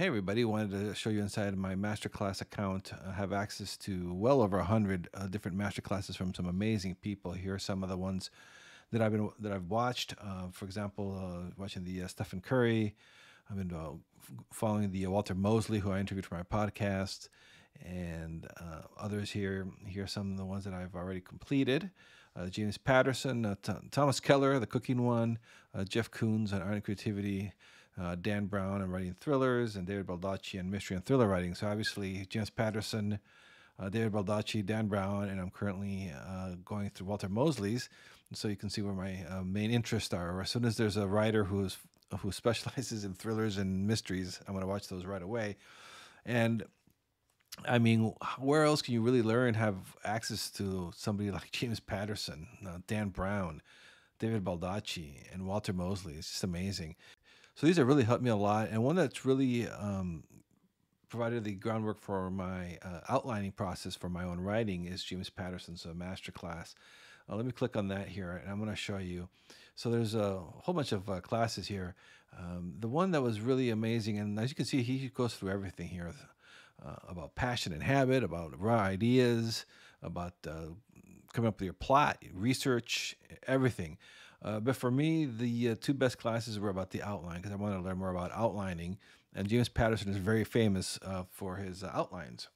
Hey everybody, wanted to show you inside my masterclass account. I have access to well over a hundred uh, different masterclasses from some amazing people. Here are some of the ones that I've been that I've watched. Uh, for example, uh, watching the uh, Stephen Curry. I've been uh, following the uh, Walter Mosley, who I interviewed for my podcast, and others here. Here are some of the ones that I've already completed. James Patterson, Th- Thomas Keller, the cooking one, Jeff Koons on art and creativity, uh, Dan Brown and writing thrillers, and David Baldacci and mystery and thriller writing. So obviously, James Patterson, uh, David Baldacci, Dan Brown, and I'm currently uh, going through Walter Mosley's. So you can see where my uh, main interests are. As soon as there's a writer who's who specializes in thrillers and mysteries, I'm going to watch those right away. And I mean, where else can you really learn, have access to somebody like James Patterson, uh, Dan Brown, David Baldacci, and Walter Mosley? It's just amazing. So these have really helped me a lot. And one that's really um, provided the groundwork for my uh, outlining process for my own writing is James Patterson's uh, masterclass. Uh, let me click on that here, and I'm going to show you. So there's a whole bunch of uh, classes here. Um, the one that was really amazing, and as you can see, he goes through everything here uh, about passion and habit, about raw ideas, about uh, coming up with your plot, research, everything. Uh, but for me, the uh, two best classes were about the outline because I wanted to learn more about outlining. And James Patterson is very famous uh, for his uh, outlines.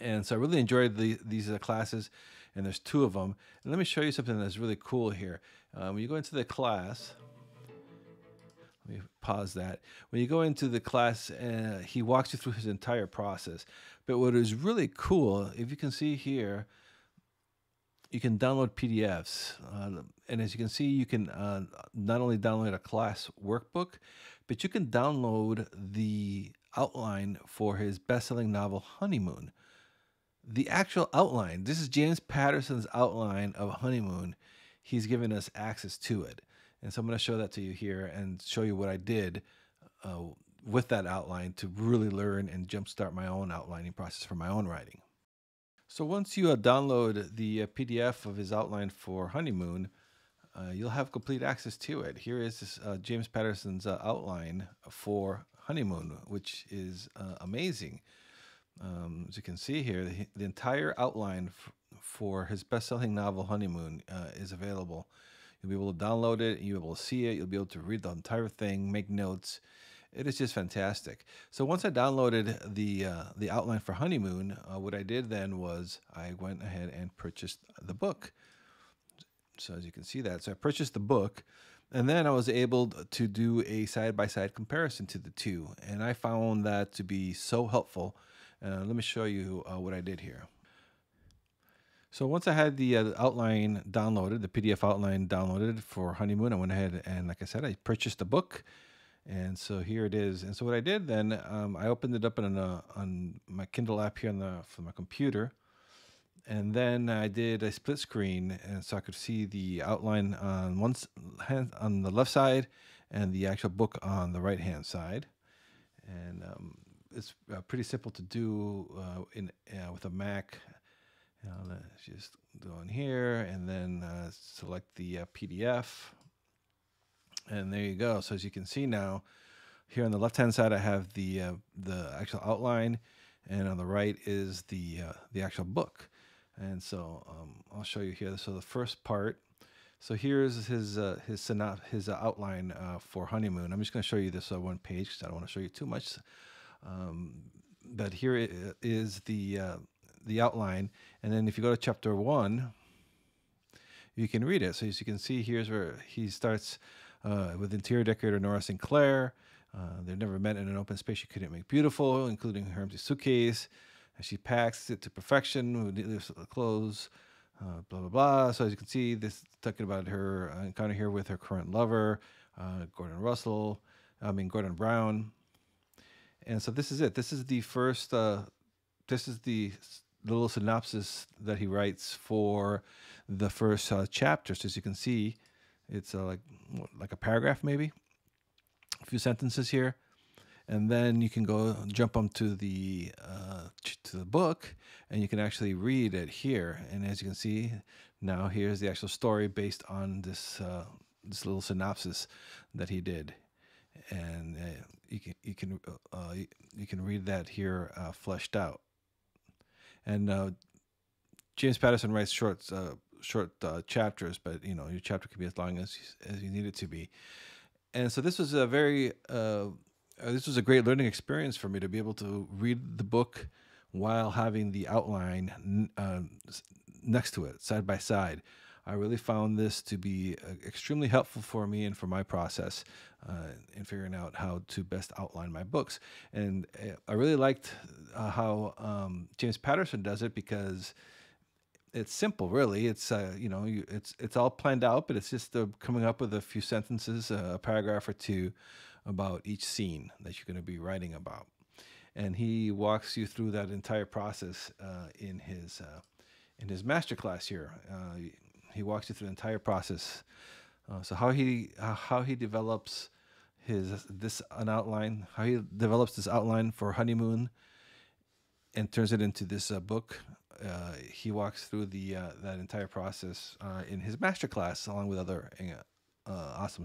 And so I really enjoyed the, these uh, classes, and there's two of them. And let me show you something that's really cool here. Um, when you go into the class, let me pause that. When you go into the class, uh, he walks you through his entire process. But what is really cool, if you can see here, you can download PDFs. Uh, and as you can see, you can uh, not only download a class workbook, but you can download the outline for his best-selling novel Honeymoon. The actual outline, this is James Patterson's outline of Honeymoon. He's given us access to it. And so I'm going to show that to you here and show you what I did uh, with that outline to really learn and jumpstart my own outlining process for my own writing. So once you uh, download the uh, PDF of his outline for Honeymoon, uh, you'll have complete access to it. Here is uh, James Patterson's uh, outline for Honeymoon, which is uh, amazing. Um, as you can see here, the, the entire outline for his best-selling novel Honeymoon is available. You'll be able to download it, you'll be able to see it, you'll be able to read the entire thing, make notes. It is just fantastic. So once I downloaded the uh, the outline for Honeymoon, uh, what I did then was I went ahead and purchased the book. So as you can see that, so I purchased the book, and then I was able to do a side by side comparison to the two, and I found that to be so helpful. Uh, let me show you uh, what I did here. So once I had the uh, outline downloaded, the PDF outline downloaded for Honeymoon, I went ahead and, like I said, I purchased the book. And so here it is. And so what I did then, um, I opened it up on, uh, on my Kindle app here on the for my computer, and then I did a split screen, and so I could see the outline on one hand on the left side, and the actual book on the right hand side. And um, it's uh, pretty simple to do uh, in uh, with a Mac. Let's just go in here and then uh, select the uh, PDF and there you go. So as you can see now, here on the left-hand side, I have the uh, the actual outline, and on the right is the uh, the actual book. And so um, I'll show you here. So the first part. So here's his uh, his synop- his uh, outline uh, for honeymoon. I'm just going to show you this uh, one page because I don't want to show you too much. Um, but here is the the outline, and then if you go to chapter one, you can read it. So as you can see, here's where he starts uh, with interior decorator Nora Sinclair. Uh, they've never met in an open space she couldn't make beautiful, including her empty suitcase. And she packs it to perfection with clothes, uh, blah, blah, blah. So as you can see, this talking about her encounter here with her current lover, uh, Gordon Russell, I mean, Gordon Brown. And so this is it. This is the first, uh, this is the little synopsis that he writes for the first uh, chapter. So as you can see, it's uh, like like a paragraph maybe, a few sentences here, and then you can go jump onto the uh, to the book, and you can actually read it here. And as you can see, now here's the actual story based on this uh, this little synopsis that he did, and uh, you can you can uh, uh, you, can read that here uh, fleshed out. And uh, James Patterson writes short short uh, chapters, but you know your chapter can be as long as as you need it to be. And so this was a very uh, uh, this was a great learning experience for me to be able to read the book while having the outline uh, next to it, side by side. I really found this to be uh, extremely helpful for me and for my process uh, in figuring out how to best outline my books. And uh, I really liked uh, how um, James Patterson does it because it's simple, really. It's uh, you know, you, it's it's all planned out, but it's just uh, coming up with a few sentences, a paragraph or two about each scene that you're going to be writing about. And he walks you through that entire process uh, in his uh, in his master class here. Uh, he walks you through the entire process. Uh, so how he how he develops his this an outline, how he develops this outline for honeymoon, and turns it into this uh, book. Uh, he walks through the that entire process in his master class along with other awesome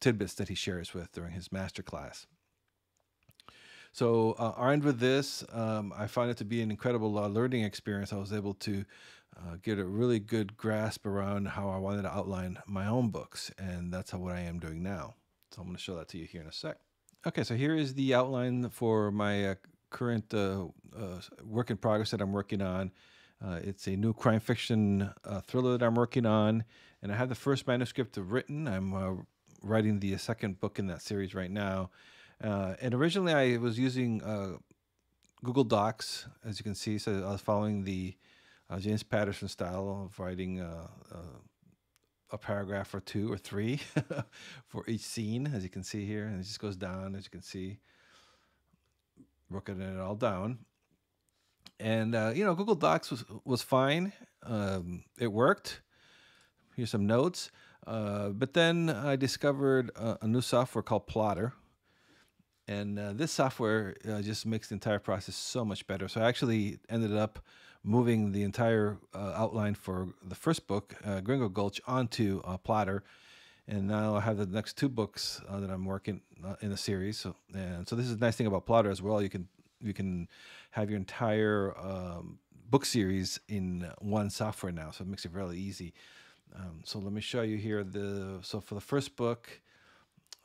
tidbits that he shares with during his master class. So, uh, armed with this, um, I find it to be an incredible uh, learning experience. I was able to uh, get a really good grasp around how I wanted to outline my own books, and that's how, what I am doing now. So, I'm going to show that to you here in a sec. Okay, so here is the outline for my uh, current uh, uh, work in progress that I'm working on. it's a new crime fiction thriller that I'm working on, and I have the first manuscript written. I'm writing the second book in that series right now. Uh, and originally, I was using uh, Google Docs, as you can see. So I was following the uh, James Patterson style of writing uh, uh, a paragraph or two or three for each scene, as you can see here. And it just goes down, as you can see, working it all down. And uh, you know, Google Docs was was fine. Um, it worked. Here's some notes. Uh, but then I discovered a, a, new software called Plottr, And uh, this software uh, just makes the entire process so much better. So I actually ended up moving the entire uh, outline for the first book, uh, Gringo Gulch, onto Plottr. And now I have the next two books that I'm working in the series. So, and so this is the nice thing about Plottr as well. You can you can have your entire um, book series in one software now, so it makes it really easy. Um, so let me show you here the, so for the first book,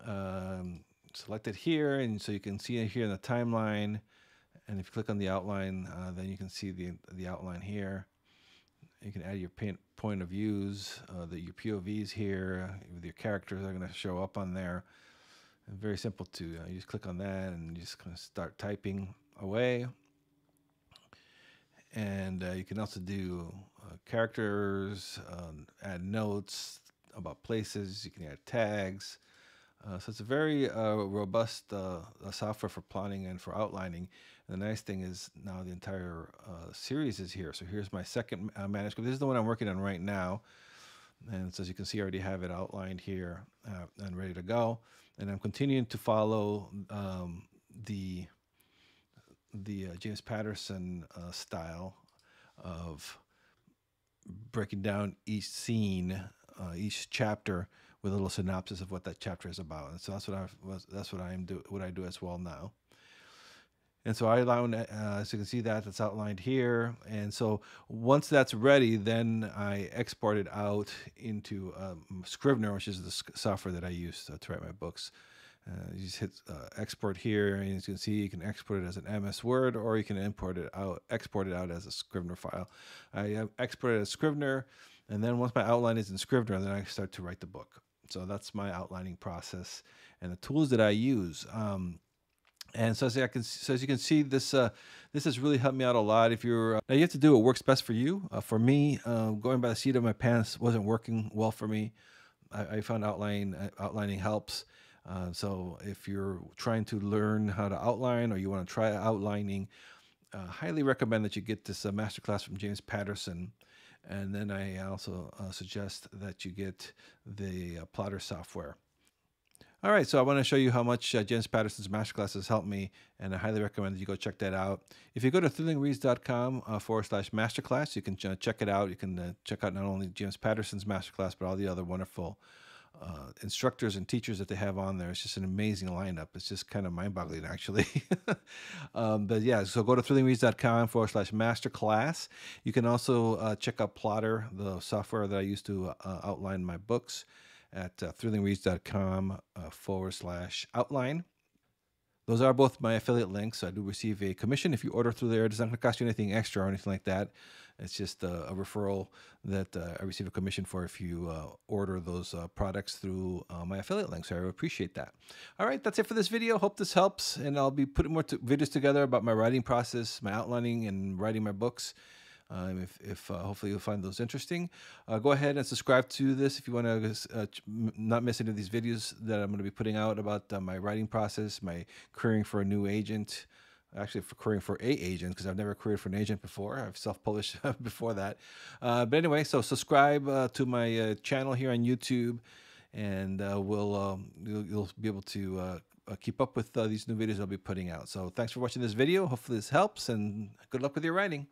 um, select it here, and so you can see it here in the timeline. And if you click on the outline, uh, then you can see the, the outline here. You can add your point of views, uh, the, your POVs here, with your characters are going to show up on there. And very simple to, uh, you just click on that and you just kind of start typing away. And uh, you can also do uh, characters, um, add notes about places. You can add tags. Uh, so it's a very uh, robust software for plotting and for outlining. The nice thing is now the entire uh, series is here. So here's my second uh, manuscript. This is the one I'm working on right now. And so as you can see, I already have it outlined here and ready to go. And I'm continuing to follow um, the the James Patterson style of breaking down each scene, uh, each chapter with a little synopsis of what that chapter is about. And so that's what I was. That's what I am do. What I do as well now. And so I outline, uh, as you can see that that's outlined here. And so once that's ready, then I export it out into um, Scrivener, which is the software that I use to, write my books. Uh, you just hit uh, export here, and as you can see, you can export it as an MS Word, or you can import it out, export it out as a Scrivener file. I export it as Scrivener, and then once my outline is in Scrivener, then I start to write the book. So that's my outlining process and the tools that I use. Um, and so as, I can, so as you can see, this uh, this has really helped me out a lot. If you're uh, now, you have to do what works best for you. Uh, for me, uh, going by the seat of my pants wasn't working well for me. I, I found outlining uh, outlining helps. Uh, so if you're trying to learn how to outline or you want to try outlining, highly recommend that you get this uh, masterclass from James Patterson. And then I also suggest that you get the Plottr software. All right, so I want to show you how much uh, James Patterson's masterclass has helped me, and I highly recommend that you go check that out. If you go to thrillingreads.com uh, forward slash masterclass, you can uh, check it out. You can uh, check out not only James Patterson's masterclass, but all the other wonderful uh, instructors and teachers that they have on there. It's just an amazing lineup. It's just kind of mind boggling, actually. um, but yeah, so go to thrillingreads.com forward slash masterclass. You can also uh, check out Plottr, the software that I use to outline my books, at uh, thrillingreads.com uh, forward slash outline. Those are both my affiliate links. I do receive a commission if you order through there. It doesn't cost you anything extra or anything like that. It's just a, a referral that uh, I receive a commission for if you uh, order those uh, products through uh, my affiliate links. So I appreciate that. All right, that's it for this video. Hope this helps, and I'll be putting more videos together about my writing process, my outlining, and writing my books. Um, if, if uh, hopefully you'll find those interesting, uh, go ahead and subscribe to this if you want to uh, not miss any of these videos that I'm going to be putting out about uh, my writing process, my querying for a new agent, actually for querying for a agent because I've never queried for an agent before. I've self-published before that. Uh, but anyway, so subscribe uh, to my uh, channel here on YouTube, and uh, we'll um, you'll, you'll, be able to uh, uh, keep up with these new videos I'll be putting out. So thanks for watching this video. Hopefully this helps, and good luck with your writing.